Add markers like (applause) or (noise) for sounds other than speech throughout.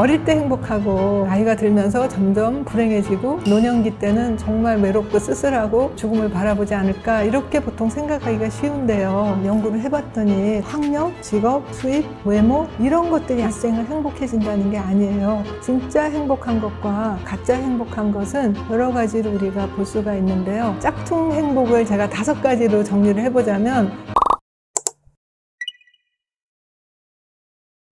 어릴 때 행복하고 나이가 들면서 점점 불행해지고 노년기 때는 정말 외롭고 쓸쓸하고 죽음을 바라보지 않을까 이렇게 보통 생각하기가 쉬운데요. 연구를 해봤더니 학력, 직업, 수입, 외모 이런 것들이 일생을 행복해진다는 게 아니에요. 진짜 행복한 것과 가짜 행복한 것은 여러 가지로 우리가 볼 수가 있는데요. 짝퉁 행복을 제가 다섯 가지로 정리를 해보자면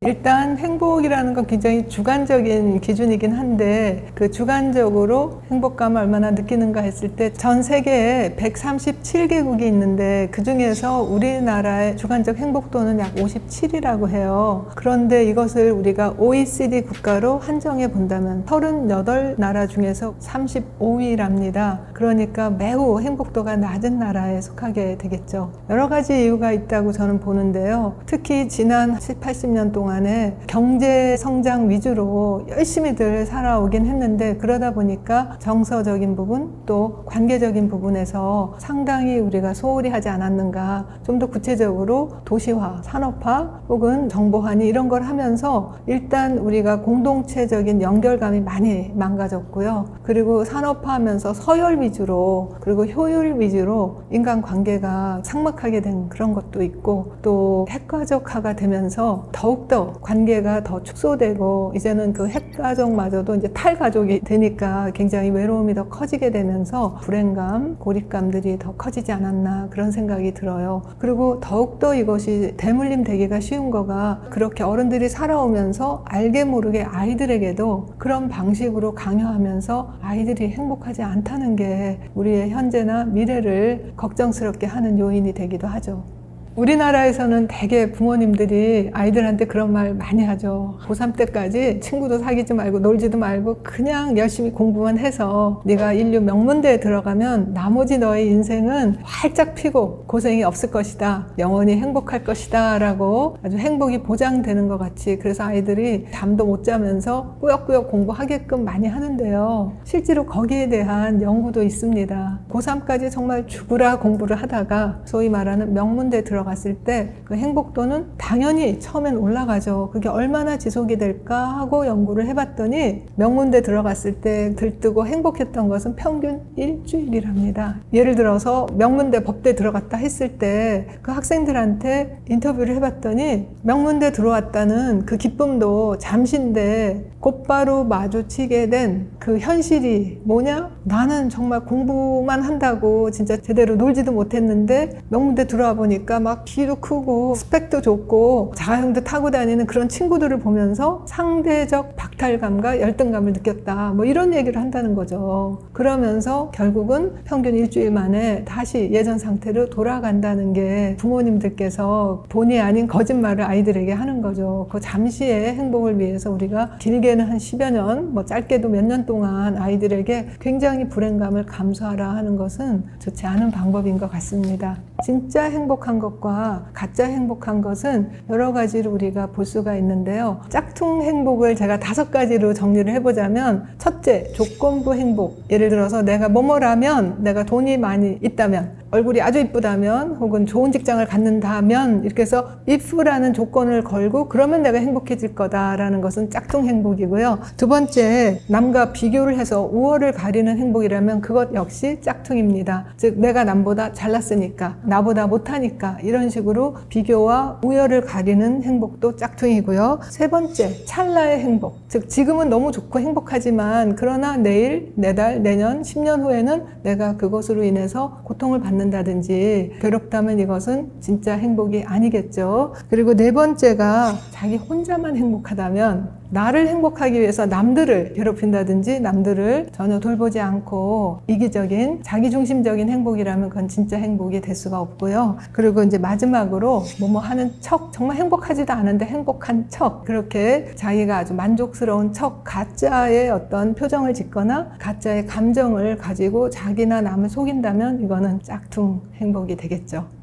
일단 행복이라는 건 굉장히 주관적인 기준이긴 한데 그 주관적으로 행복감을 얼마나 느끼는가 했을 때 전 세계에 137개국이 있는데 그 중에서 우리나라의 주관적 행복도는 약 57이라고 해요. 그런데 이것을 우리가 OECD 국가로 한정해 본다면 38나라 중에서 35위랍니다. 그러니까 매우 행복도가 낮은 나라에 속하게 되겠죠. 여러 가지 이유가 있다고 저는 보는데요. 특히 지난 7, 80년 동안 동안에 경제 성장 위주로 열심히들 살아오긴 했는데 그러다 보니까 정서적인 부분 또 관계적인 부분에서 상당히 우리가 소홀히 하지 않았는가 좀 더 구체적으로 도시화, 산업화 혹은 정보화니 이런 걸 하면서 일단 우리가 공동체적인 연결감이 많이 망가졌고요. 그리고 산업화하면서 서열 위주로 그리고 효율 위주로 인간 관계가 삭막하게 된 그런 것도 있고 또 핵가족화가 되면서 더욱더 관계가 더 축소되고 이제는 그 핵가족마저도 이제 탈가족이 되니까 굉장히 외로움이 더 커지게 되면서 불행감, 고립감들이 더 커지지 않았나 그런 생각이 들어요. 그리고 더욱더 이것이 대물림 되기가 쉬운 거가 그렇게 어른들이 살아오면서 알게 모르게 아이들에게도 그런 방식으로 강요하면서 아이들이 행복하지 않다는 게 우리의 현재나 미래를 걱정스럽게 하는 요인이 되기도 하죠. 우리나라에서는 대개 부모님들이 아이들한테 그런 말 많이 하죠. 고3 때까지 친구도 사귀지 말고 놀지도 말고 그냥 열심히 공부만 해서 네가 인류 명문대에 들어가면 나머지 너의 인생은 활짝 피고 고생이 없을 것이다. 영원히 행복할 것이다. 라고 아주 행복이 보장되는 것 같이 그래서 아이들이 잠도 못 자면서 꾸역꾸역 공부하게끔 많이 하는데요. 실제로 거기에 대한 연구도 있습니다. 고3까지 정말 죽으라 공부를 하다가 소위 말하는 명문대 들어가 들어갔을 때 그 행복도는 당연히 처음엔 올라가죠. 그게 얼마나 지속이 될까 하고 연구를 해봤더니 명문대 들어갔을 때 들뜨고 행복했던 것은 평균 일주일이랍니다. 예를 들어서 명문대 법대 들어갔다 했을 때 그 학생들한테 인터뷰를 해봤더니 명문대 들어왔다는 그 기쁨도 잠시인데 곧바로 마주치게 된 그 현실이 뭐냐? 나는 정말 공부만 한다고 진짜 제대로 놀지도 못했는데 명문대 들어와 보니까 막 키도 크고 스펙도 좋고 자가형도 타고 다니는 그런 친구들을 보면서 상대적 박탈감과 열등감을 느꼈다. 뭐 이런 얘기를 한다는 거죠. 그러면서 결국은 평균 일주일 만에 다시 예전 상태로 돌아간다는 게 부모님들께서 본의 아닌 거짓말을 아이들에게 하는 거죠. 그 잠시의 행복을 위해서 우리가 길게는 한 10여 년, 뭐 짧게도 몇 년 동안 아이들에게 굉장히 불행감을 감수하라 하는 것은 좋지 않은 방법인 것 같습니다. 진짜 행복한 것과 가짜 행복한 것은 여러 가지로 우리가 볼 수가 있는데요. 짝퉁 행복을 제가 다섯 가지로 정리를 해보자면 첫째, 조건부 행복. 예를 들어서 내가 뭐뭐라면 내가 돈이 많이 있다면 얼굴이 아주 이쁘다면 혹은 좋은 직장을 갖는다면 이렇게 해서 if라는 조건을 걸고 그러면 내가 행복해질 거다라는 것은 짝퉁 행복이고요. 두 번째 남과 비교를 해서 우월을 가리는 행복이라면 그것 역시 짝퉁입니다. 즉 내가 남보다 잘났으니까 나보다 못하니까 이런 식으로 비교와 우열을 가리는 행복도 짝퉁이고요. 세 번째 찰나의 행복. 즉 지금은 너무 좋고 행복하지만 그러나 내일, 내달, 내년, 10년 후에는 내가 그것으로 인해서 고통을 받는 않는다든지 괴롭다면 이것은 진짜 행복이 아니겠죠. 그리고 네 번째가 자기 혼자만 행복하다면 나를 행복하기 위해서 남들을 괴롭힌다든지 남들을 전혀 돌보지 않고 이기적인 자기중심적인 행복이라면 그건 진짜 행복이 될 수가 없고요. 그리고 이제 마지막으로 뭐뭐 하는 척 정말 행복하지도 않은데 행복한 척 그렇게 자기가 아주 만족스러운 척 가짜의 어떤 표정을 짓거나 가짜의 감정을 가지고 자기나 남을 속인다면 이거는 짝퉁 행복이 되겠죠.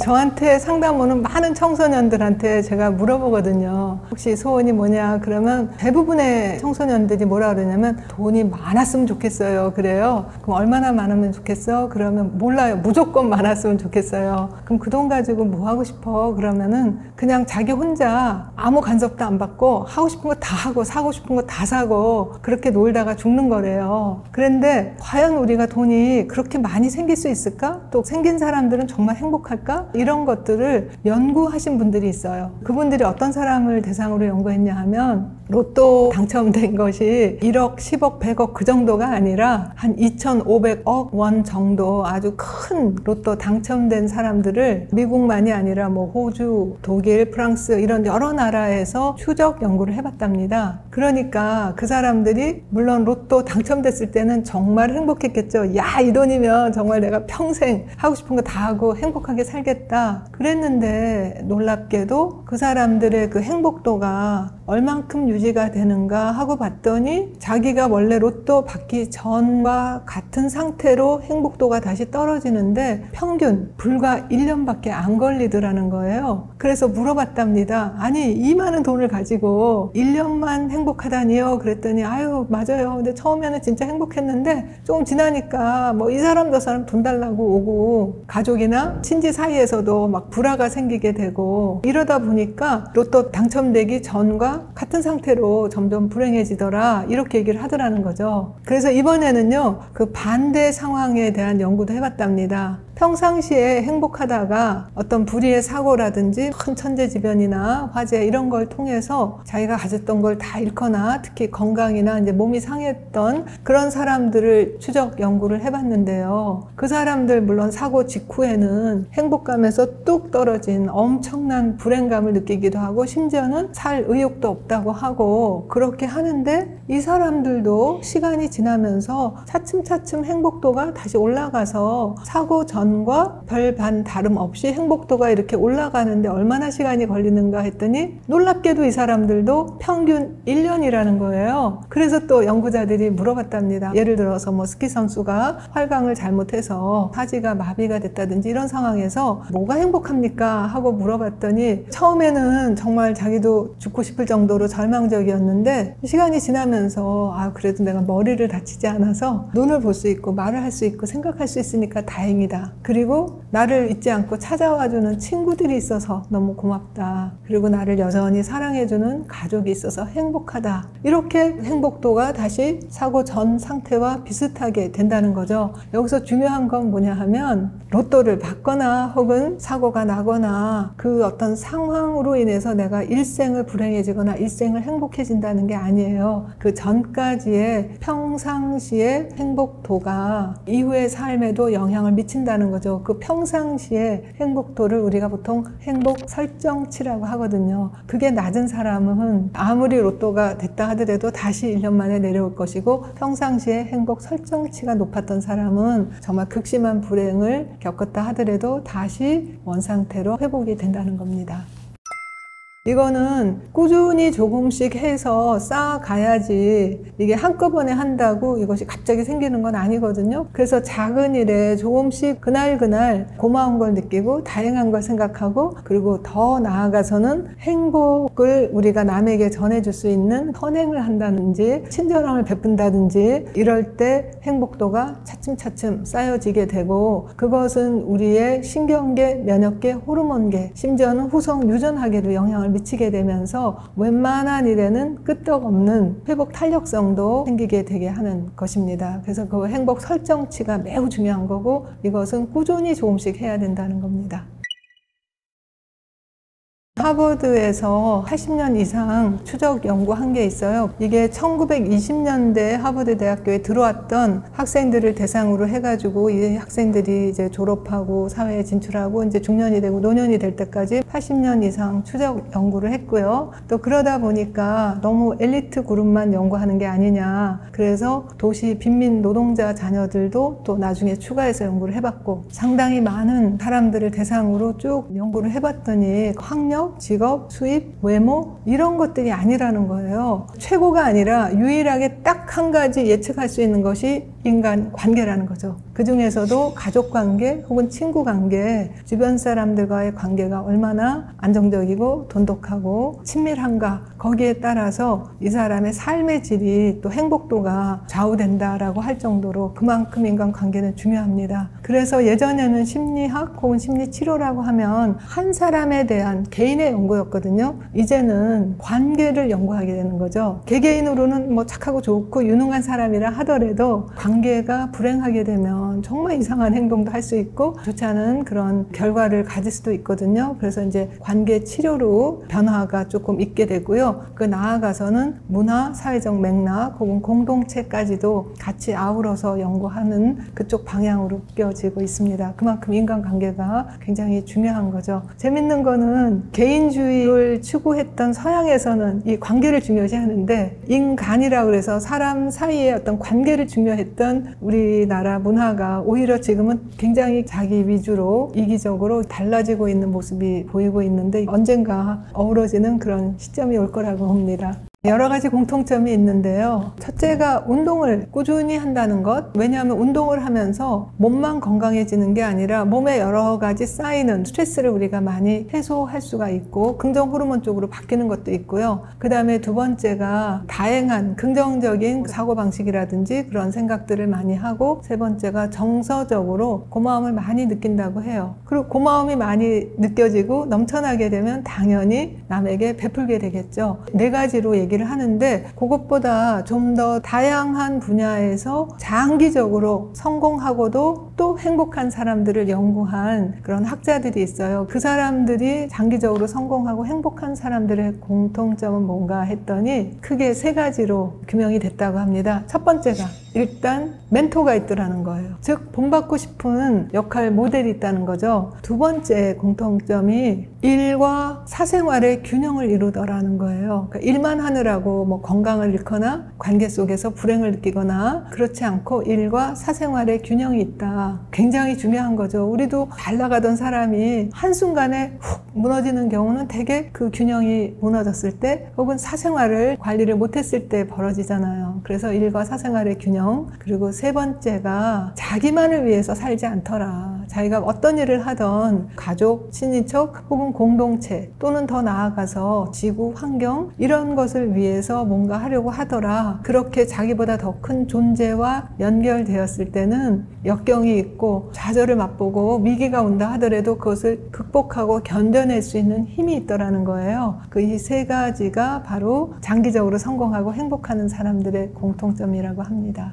저한테 상담 오는 많은 청소년들한테 제가 물어보거든요. 혹시 소원이 뭐냐? 그러면 대부분의 청소년들이 뭐라 그러냐면 돈이 많았으면 좋겠어요. 그래요. 그럼 얼마나 많으면 좋겠어? 그러면 몰라요. 무조건 많았으면 좋겠어요. 그럼 그 돈 가지고 뭐 하고 싶어? 그러면은 그냥 자기 혼자 아무 간섭도 안 받고 하고 싶은 거 다 하고 사고 싶은 거 다 사고 그렇게 놀다가 죽는 거래요. 그런데 과연 우리가 돈이 그렇게 많이 생길 수 있을까? 또 생긴 사람들은 정말 행복할까? 이런 것들을 연구하신 분들이 있어요. 그분들이 어떤 사람을 대상으로 연구했냐 하면 로또 당첨된 것이 1억, 10억, 100억 그 정도가 아니라 한 2,500억 원 정도 아주 큰 로또 당첨된 사람들을 미국만이 아니라 뭐 호주, 독일, 프랑스 이런 여러 나라에서 추적 연구를 해봤답니다. 그러니까 그 사람들이 물론 로또 당첨됐을 때는 정말 행복했겠죠. 야, 이 돈이면 정말 내가 평생 하고 싶은 거 다 하고 행복하게 살겠다. 그랬는데 놀랍게도 그 사람들의 그 행복도가 얼만큼 유지가 되는가 하고 봤더니 자기가 원래 로또 받기 전과 같은 상태로 행복도가 다시 떨어지는데 평균 불과 1년밖에 안 걸리더라는 거예요. 그래서 물어봤답니다. 아니, 이 많은 돈을 가지고 1년만 행복하다니요? 그랬더니 아유, 맞아요. 근데 처음에는 진짜 행복했는데 조금 지나니까 뭐 이 사람 저 사람 돈 달라고 오고 가족이나 친지 사이에서도 막 불화가 생기게 되고 이러다 보니까 로또 당첨되기 전과 같은 상태로 점점 불행해지더라 이렇게 얘기를 하더라는 거죠. 그래서 이번에는요 그 반대 상황에 대한 연구도 해봤답니다. 평상시에 행복하다가 어떤 불의의 사고라든지 큰 천재지변이나 화재 이런 걸 통해서 자기가 가졌던 걸 다 잃거나 특히 건강이나 이제 몸이 상했던 그런 사람들을 추적 연구를 해봤는데요. 그 사람들 물론 사고 직후에는 행복감에서 뚝 떨어진 엄청난 불행감을 느끼기도 하고 심지어는 살 의욕도 없다고 하고 그렇게 하는데 이 사람들도 시간이 지나면서 차츰차츰 행복도가 다시 올라가서 사고 전 전과 별반 다름 없이 행복도가 이렇게 올라가는데 얼마나 시간이 걸리는가 했더니 놀랍게도 이 사람들도 평균 1년이라는 거예요. 그래서 또 연구자들이 물어봤답니다. 예를 들어서 뭐 스키 선수가 활강을 잘못해서 사지가 마비가 됐다든지 이런 상황에서 뭐가 행복합니까? 하고 물어봤더니 처음에는 정말 자기도 죽고 싶을 정도로 절망적이었는데 시간이 지나면서 아 그래도 내가 머리를 다치지 않아서 눈을 볼 수 있고 말을 할 수 있고 생각할 수 있으니까 다행이다. 그리고 나를 잊지 않고 찾아와주는 친구들이 있어서 너무 고맙다. 그리고 나를 여전히 사랑해주는 가족이 있어서 행복하다. 이렇게 행복도가 다시 사고 전 상태와 비슷하게 된다는 거죠. 여기서 중요한 건 뭐냐 하면 로또를 받거나 혹은 사고가 나거나 그 어떤 상황으로 인해서 내가 일생을 불행해지거나 일생을 행복해진다는 게 아니에요. 그 전까지의 평상시의 행복도가 이후의 삶에도 영향을 미친다는 거죠. 그 평상시에 행복도를 우리가 보통 행복 설정치라고 하거든요. 그게 낮은 사람은 아무리 로또가 됐다 하더라도 다시 1년 만에 내려올 것이고 평상시에 행복 설정치가 높았던 사람은 정말 극심한 불행을 겪었다 하더라도 다시 원상태로 회복이 된다는 겁니다. 이거는 꾸준히 조금씩 해서 쌓아가야지 이게 한꺼번에 한다고 이것이 갑자기 생기는 건 아니거든요. 그래서 작은 일에 조금씩 그날그날 고마운 걸 느끼고 다양한 걸 생각하고 그리고 더 나아가서는 행복을 우리가 남에게 전해줄 수 있는 선행을 한다든지 친절함을 베푼다든지 이럴 때 행복도가 차츰차츰 쌓여지게 되고 그것은 우리의 신경계, 면역계, 호르몬계, 심지어는 후성 유전학에도 영향을 미치게 되면서 웬만한 일에는 끄떡없는 회복 탄력성도 생기게 되게 하는 것입니다. 그래서 그 행복 설정치가 매우 중요한 거고 이것은 꾸준히 조금씩 해야 된다는 겁니다. 하버드에서 80년 이상 추적 연구한 게 있어요. 이게 1920년대 하버드 대학교에 들어왔던 학생들을 대상으로 해가지고 이 학생들이 이제 졸업하고 사회에 진출하고 이제 중년이 되고 노년이 될 때까지 80년 이상 추적 연구를 했고요. 또 그러다 보니까 너무 엘리트 그룹만 연구하는 게 아니냐. 그래서 도시 빈민 노동자 자녀들도 또 나중에 추가해서 연구를 해봤고 상당히 많은 사람들을 대상으로 쭉 연구를 해봤더니 학력 직업, 수입, 외모 이런 것들이 아니라는 거예요. 최고가 아니라 유일하게 딱 한 가지 예측할 수 있는 것이 인간 관계라는 거죠. 그 중에서도 가족 관계 혹은 친구 관계, 주변 사람들과의 관계가 얼마나 안정적이고 돈독하고 친밀한가 거기에 따라서 이 사람의 삶의 질이 또 행복도가 좌우된다라고 할 정도로 그만큼 인간 관계는 중요합니다. 그래서 예전에는 심리학 혹은 심리 치료라고 하면 한 사람에 대한 개인의 연구였거든요. 이제는 관계를 연구하게 되는 거죠. 개개인으로는 뭐 착하고 좋고 유능한 사람이라 하더라도 관계가 불행하게 되면 정말 이상한 행동도 할 수 있고 좋지 않은 그런 결과를 가질 수도 있거든요. 그래서 이제 관계 치료로 변화가 조금 있게 되고요. 그 나아가서는 문화, 사회적 맥락 혹은 공동체까지도 같이 아우러서 연구하는 그쪽 방향으로 끼어지고 있습니다. 그만큼 인간관계가 굉장히 중요한 거죠. 재밌는 거는 개인주의를 추구했던 서양에서는 이 관계를 중요시 하는데 인간이라 그래서 사람 사이의 어떤 관계를 중요했던 우리나라 문화 가 오히려 지금은 굉장히 자기 위주로 이기적으로 달라지고 있는 모습이 보이고 있는데 언젠가 어우러지는 그런 시점이 올 거라고 봅니다. 여러 가지 공통점이 있는데요. 첫째가 운동을 꾸준히 한다는 것. 왜냐하면 운동을 하면서 몸만 건강해지는 게 아니라 몸에 여러 가지 쌓이는 스트레스를 우리가 많이 해소할 수가 있고 긍정 호르몬 쪽으로 바뀌는 것도 있고요. 그 다음에 두 번째가 다양한 긍정적인 사고방식이라든지 그런 생각들을 많이 하고 세 번째가 정서적으로 고마움을 많이 느낀다고 해요. 그리고 고마움이 많이 느껴지고 넘쳐나게 되면 당연히 남에게 베풀게 되겠죠. 네 가지로 얘기 얘기를 하는데 그것보다 좀 더 다양한 분야에서 장기적으로 성공하고도 또 행복한 사람들을 연구한 그런 학자들이 있어요. 그 사람들이 장기적으로 성공하고 행복한 사람들의 공통점은 뭔가 했더니 크게 세 가지로 규명이 됐다고 합니다. 첫 번째가 일단 멘토가 있더라는 거예요. 즉, 본받고 싶은 역할 모델이 있다는 거죠. 두 번째 공통점이 일과 사생활의 균형을 이루더라는 거예요. 그러니까 일만 하느라고 뭐 건강을 잃거나 관계 속에서 불행을 느끼거나 그렇지 않고 일과 사생활의 균형이 있다. 굉장히 중요한 거죠. 우리도 잘 나가던 사람이 한순간에 훅 무너지는 경우는 대개 그 균형이 무너졌을 때 혹은 사생활을 관리를 못했을 때 벌어지잖아요. 그래서 일과 사생활의 균형 그리고 세 번째가 자기만을 위해서 살지 않더라. 자기가 어떤 일을 하던 가족, 친인척 혹은 공동체 또는 더 나아가서 지구, 환경 이런 것을 위해서 뭔가 하려고 하더라. 그렇게 자기보다 더 큰 존재와 연결되었을 때는 역경이 있고 좌절을 맛보고 위기가 온다 하더라도 그것을 극복하고 견뎌낼 수 있는 힘이 있더라는 거예요. 그 이 세 가지가 바로 장기적으로 성공하고 행복하는 사람들의 공통점이라고 합니다.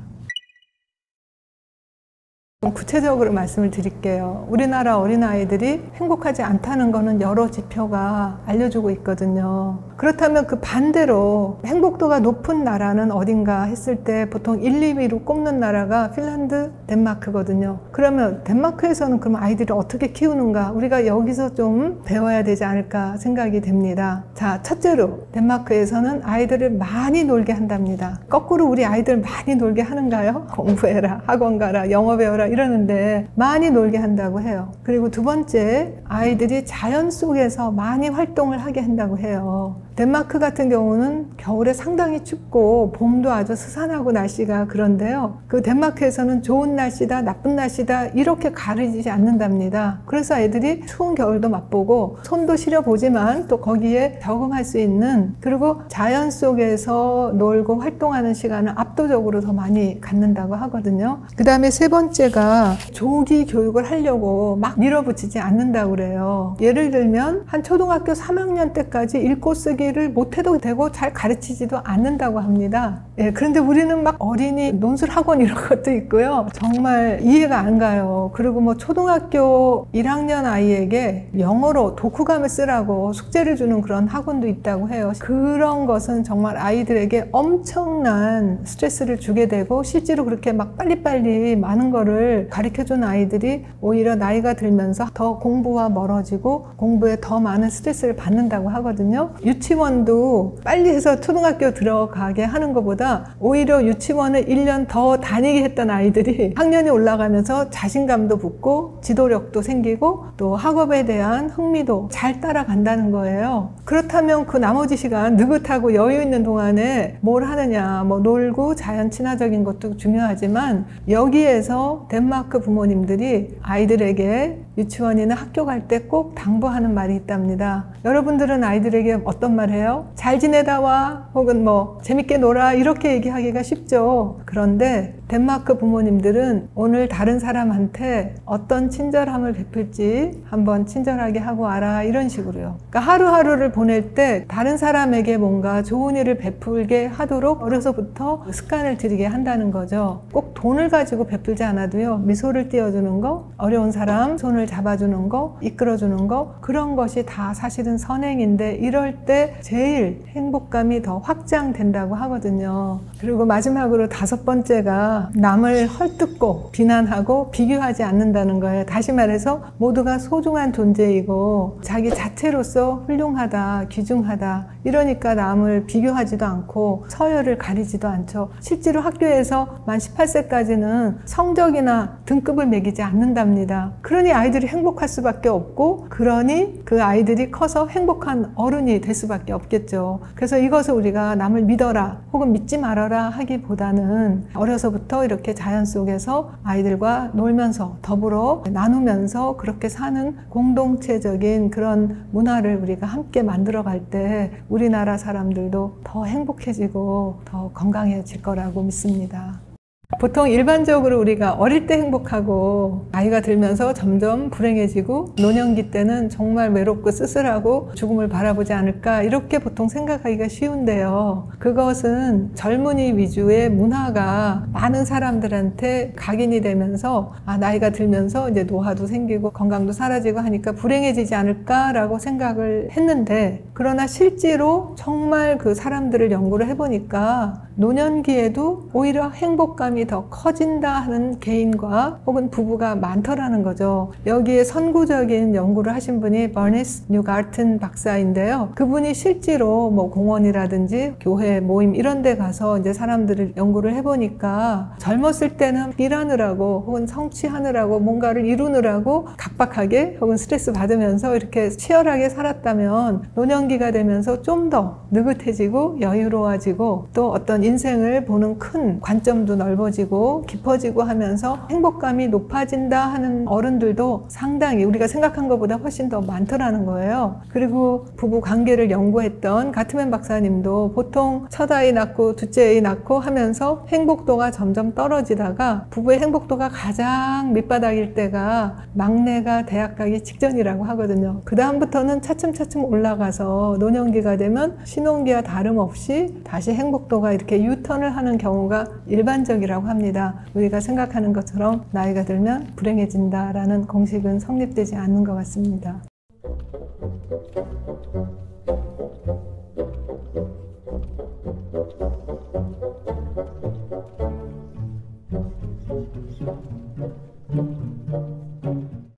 구체적으로 말씀을 드릴게요. 우리나라 어린아이들이 행복하지 않다는 것은 여러 지표가 알려주고 있거든요. 그렇다면 그 반대로 행복도가 높은 나라는 어딘가 했을 때 보통 1, 2위로 꼽는 나라가 핀란드, 덴마크거든요. 그러면 덴마크에서는 그럼 아이들을 어떻게 키우는가? 우리가 여기서 좀 배워야 되지 않을까 생각이 됩니다. 자, 첫째로 덴마크에서는 아이들을 많이 놀게 한답니다. 거꾸로 우리 아이들 많이 놀게 하는가요? 공부해라, 학원 가라, 영어 배워라 이러는데 많이 놀게 한다고 해요. 그리고 두 번째, 아이들이 자연 속에서 많이 활동을 하게 한다고 해요. 덴마크 같은 경우는 겨울에 상당히 춥고 봄도 아주 스산하고 날씨가 그런데요. 그 덴마크에서는 좋은 날씨다, 나쁜 날씨다 이렇게 가르지 않는답니다. 그래서 애들이 추운 겨울도 맛보고 손도 시려보지만 또 거기에 적응할 수 있는 그리고 자연 속에서 놀고 활동하는 시간을 압도적으로 더 많이 갖는다고 하거든요. 그 다음에 세 번째가 조기 교육을 하려고 막 밀어붙이지 않는다고 그래요. 예를 들면 한 초등학교 3학년 때까지 읽고 쓰기 얘기를 못해도 되고 잘 가르치지도 않는다고 합니다. 예, 그런데 우리는 막 어린이 논술 학원 이런 (laughs) 것도 있고요. 정말 이해가 안 가요. 그리고 뭐 초등학교 1학년 아이에게 영어로 독후감을 쓰라고 숙제를 주는 그런 학원도 있다고 해요. 그런 것은 정말 아이들에게 엄청난 스트레스를 주게 되고 실제로 그렇게 막 빨리빨리 많은 거를 가르쳐 준 아이들이 오히려 나이가 들면서 더 공부와 멀어지고 공부에 더 많은 스트레스를 받는다고 하거든요. 유치 유치원도 빨리 해서 초등학교 들어가게 하는 것보다 오히려 유치원을 1년 더 다니게 했던 아이들이 학년이 올라가면서 자신감도 붙고 지도력도 생기고 또 학업에 대한 흥미도 잘 따라간다는 거예요. 그렇다면 그 나머지 시간 느긋하고 여유 있는 동안에 뭘 하느냐, 뭐 놀고 자연 친화적인 것도 중요하지만 여기에서 덴마크 부모님들이 아이들에게 유치원이나 학교 갈 때 꼭 당부하는 말이 있답니다. 여러분들은 아이들에게 어떤 말 해요? 잘 지내다 와 혹은 뭐 재밌게 놀아 이렇게 얘기하기가 쉽죠. 그런데 덴마크 부모님들은 오늘 다른 사람한테 어떤 친절함을 베풀지 한번 친절하게 하고 와라 이런 식으로요. 그러니까 하루하루를 보낼 때 다른 사람에게 뭔가 좋은 일을 베풀게 하도록 어려서부터 습관을 들이게 한다는 거죠. 꼭 돈을 가지고 베풀지 않아도요. 미소를 띄워주는 거, 어려운 사람 손을 잡아주는 거, 이끌어주는 거 그런 것이 다 사실은 선행인데 이럴 때 제일 행복감이 더 확장된다고 하거든요. 그리고 마지막으로 다섯 번째가 남을 헐뜯고 비난하고 비교하지 않는다는 거예요. 다시 말해서 모두가 소중한 존재이고 자기 자체로서 훌륭하다, 귀중하다. 이러니까 남을 비교하지도 않고 서열을 가리지도 않죠. 실제로 학교에서 만 18세까지는 성적이나 등급을 매기지 않는답니다. 그러니 아이들이 행복할 수밖에 없고 그러니 그 아이들이 커서 행복한 어른이 될 수밖에 없겠죠. 그래서 이것을 우리가 남을 믿어라 혹은 믿지 말아라 하기보다는 어려서부터 이렇게 자연 속에서 아이들과 놀면서 더불어 나누면서 그렇게 사는 공동체적인 그런 문화를 우리가 함께 만들어 갈 때 우리나라 사람들도 더 행복해지고 더 건강해질 거라고 믿습니다. 보통 일반적으로 우리가 어릴 때 행복하고 나이가 들면서 점점 불행해지고 노년기 때는 정말 외롭고 쓸쓸하고 죽음을 바라보지 않을까 이렇게 보통 생각하기가 쉬운데요. 그것은 젊은이 위주의 문화가 많은 사람들한테 각인이 되면서 아, 나이가 들면서 이제 노화도 생기고 건강도 사라지고 하니까 불행해지지 않을까라고 생각을 했는데 그러나 실제로 정말 그 사람들을 연구를 해보니까 노년기에도 오히려 행복감이 더 커진다 하는 개인과 혹은 부부가 많더라는 거죠. 여기에 선구적인 연구를 하신 분이 버니스 뉴가튼 박사인데요. 그분이 실제로 뭐 공원이라든지 교회 모임 이런 데 가서 이제 사람들을 연구를 해보니까 젊었을 때는 일하느라고 혹은 성취하느라고 뭔가를 이루느라고 각박하게 혹은 스트레스 받으면서 이렇게 치열하게 살았다면 노년기가 되면서 좀 더 느긋해지고 여유로워지고 또 어떤 인생을 보는 큰 관점도 넓어 지고 깊어지고 하면서 행복감이 높아진다 하는 어른들도 상당히 우리가 생각한 것보다 훨씬 더 많더라는 거예요. 그리고 부부 관계를 연구했던 가트맨 박사님도 보통 첫 아이 낳고 둘째 아이 낳고 하면서 행복도가 점점 떨어지다가 부부의 행복도가 가장 밑바닥일 때가 막내가 대학 가기 직전이라고 하거든요. 그 다음부터는 차츰차츰 올라가서 노년기가 되면 신혼기와 다름없이 다시 행복도가 이렇게 유턴을 하는 경우가 일반적 이라고 합니다. 우리가 생각하는 것처럼 나이가 들면 불행해진다라는 공식은 성립되지 않는 것 같습니다.